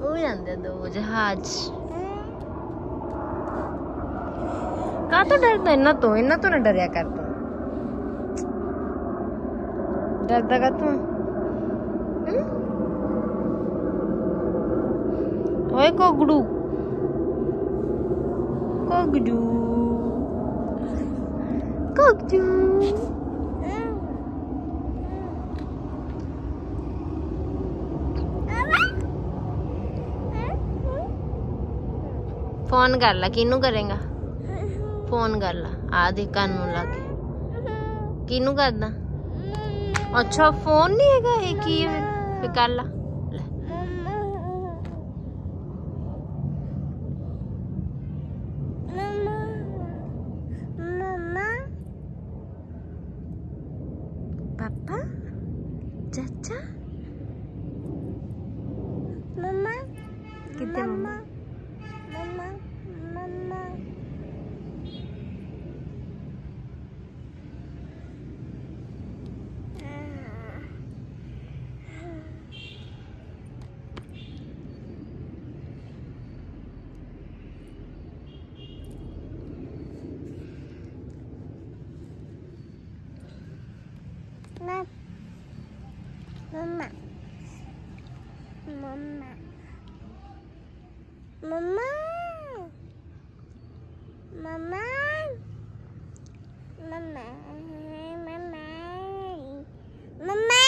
ਉਹ ਜਾਂਦੇ ਦੋ ਜਹਾਜ਼ ਕਾ ਤੋਂ ਡਰਦਾ ਇਹਨਾਂ ਤੋਂ ਇਹਨਾਂ ਤੋਂ ਨਾ ਡਰਿਆ ਕਰ ਤੂੰ ਡਰਦਾ ਕਾ ਤੂੰ ਹਮ? ਓਏ ਕੋਗੜੂ Kogdu. Kogdu. फ़ोन कर ला किनू करेगा फ़ोन कर ला, आधे कान लाके किनू करना अच्छा फ़ोन नहीं है ये की फिर कर ला Caca, 妈妈，妈妈妈妈，妈 Nap. Mama. Mama. Mama. Mama. Mama. Mama. Mama.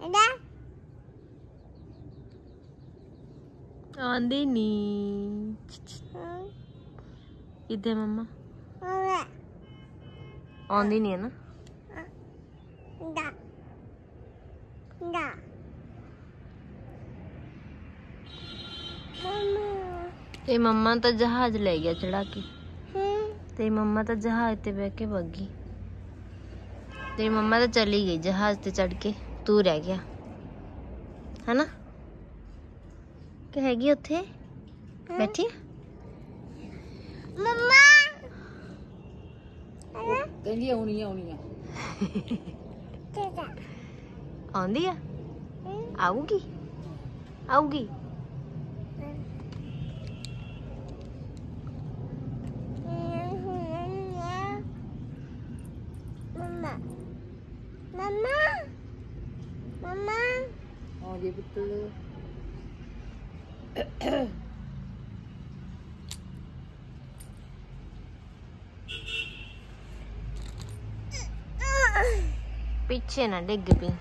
Ada? Andini. Ide mama. Andini na? Da. Mama. ਤੇ ਮੰਮਾ ਤਾਂ ਜਹਾਜ਼ ਲੈ ਗਿਆ ਚੜਾ ਕੇ Hmm. ਤੇ ਮੰਮਾ ਤਾਂ ਜਹਾਜ਼ ਤੇ ਬਹਿ ਕੇ ਭੱਗੀ ਤੇਰੀ ਮੰਮਾ ਤਾਂ ਚਲੀ ਗਈ ਜਹਾਜ਼ ਤੇ ਚੜ ਕੇ ਤੂੰ ਰਹਿ ਗਿਆ ਹੈਨਾ ਕਿ ਹੈਗੀ ਉੱਥੇ ਬੈਠੀ ਆ? Mama. ਕਹਿੰਦੀ ਆਉਣੀ ਆ ਆਉਣੀ ਆ Oh dia, आऊगी आऊगी Mama, mama, mama. Oh betul. Pecah nana gubing.